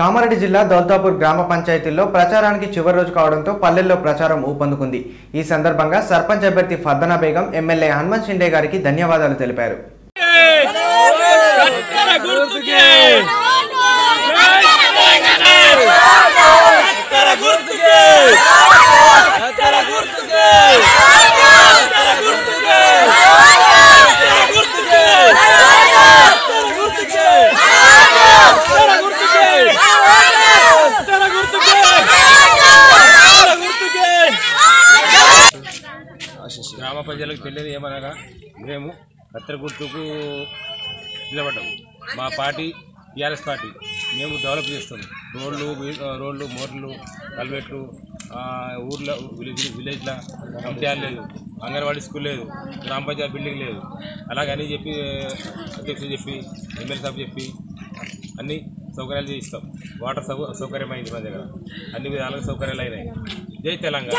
కామారెడ్డి జిల్లా దౌల్తాపూర్ గ్రామ పంచాయతీల్లో ప్రచారానికి చివరి రోజు కావడంతో పల్లెల్లో ప్రచారం ఊపందుకుంది. ఈ సందర్భంగా సర్పంచ్ అభ్యర్థి ఫర్దనా బేగం ఎమ్మెల్యే హనుమంత్ షిండే గారికి ధన్యవాదాలు తెలిపారు. గుర్తుకే! గ్రామ ప్రజలకు తెలియదు ఏమనగా మేము కత్తెర గుర్తుకు నిలబడ్డాం. మా పార్టీ టీఆర్ఎస్ పార్టీ మేము డెవలప్ చేస్తాం రోడ్లు రోడ్లు మోర్లు కల్వెట్లు ఊర్లో విలేజ్ విలేజ్లో కంప్యార్ లేదు అంగన్వాడీ స్కూల్ లేదు గ్రామ పంచాయతీ బిల్డింగ్ లేదు. అలాగని చెప్పి అధ్యక్షులు చెప్పి ఎమ్మెల్యే సాబ్ చెప్పి అన్ని సౌకర్యాలు చేయిస్తాం. వాటర్ సౌ సౌకర్యం అయింది మా దగ్గర. అన్ని విధాలుగా సౌకర్యాలు అయినాయి. జై తెలంగాణ!